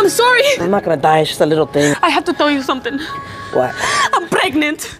I'm sorry. I'm not gonna die. It's just a little thing. I have to tell you something. What? I'm pregnant.